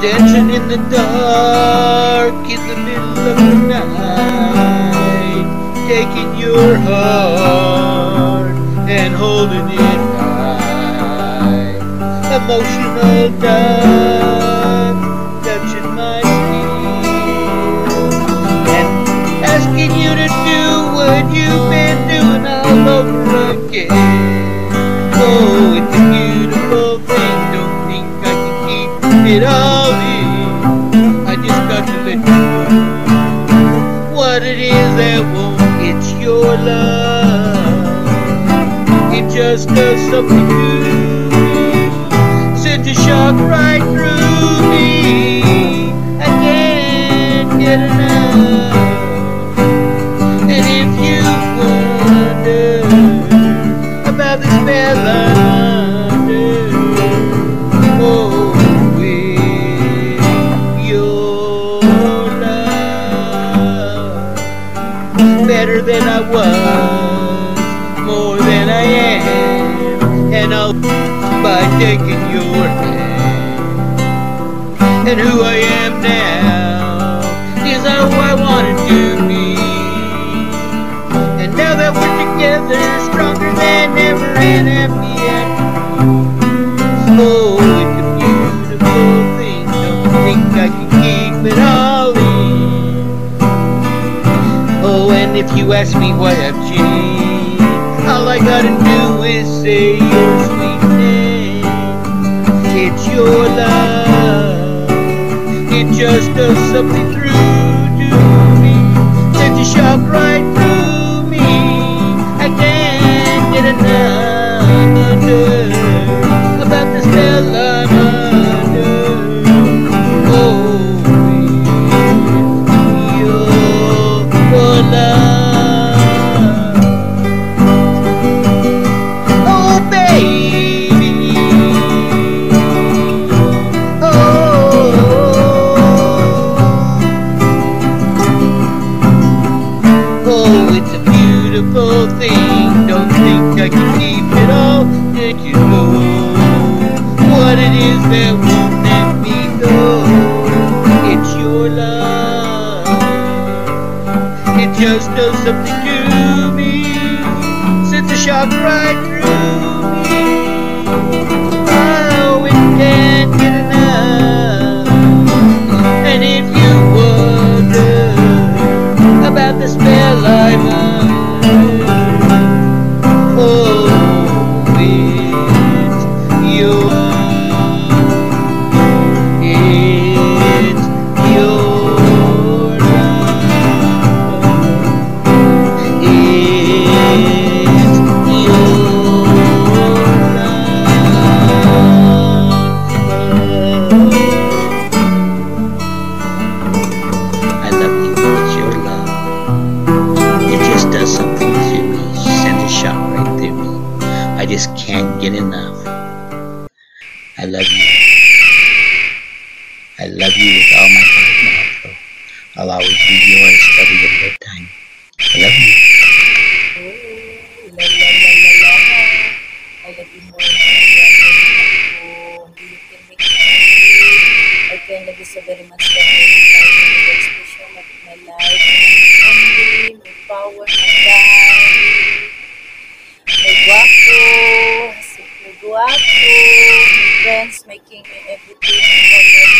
Dancing in the dark in the middle of the night, taking your heart and holding it high. Emotional touch, touching my skin, and asking you to do what you've been doing all over again. Oh, it's a beautiful thing. Don't think I can keep it all Something to. Sent a shock right through me. I can't get enough. And if you wonder about the spell under, oh, with your love, better than I was, by taking your hand, and who I am now is who I wanted to be. And now that we're together, stronger than ever and happy and Oh, it's a beautiful thing. Don't think I can keep it all in. Oh, and if you ask me why I've changed, all I gotta do is say It just does something through to me. A shock right thing. Don't think I can keep it all. Did you know what it is that won't let me go? It's your love. It just does something to me. Sends a shock right through just can't get enough. I love you. I love you with all my heart my soul. I'll always be yours till the end. I love you. La. I love you can make. Can so very much that I to be special of my life. Only may power friends making everything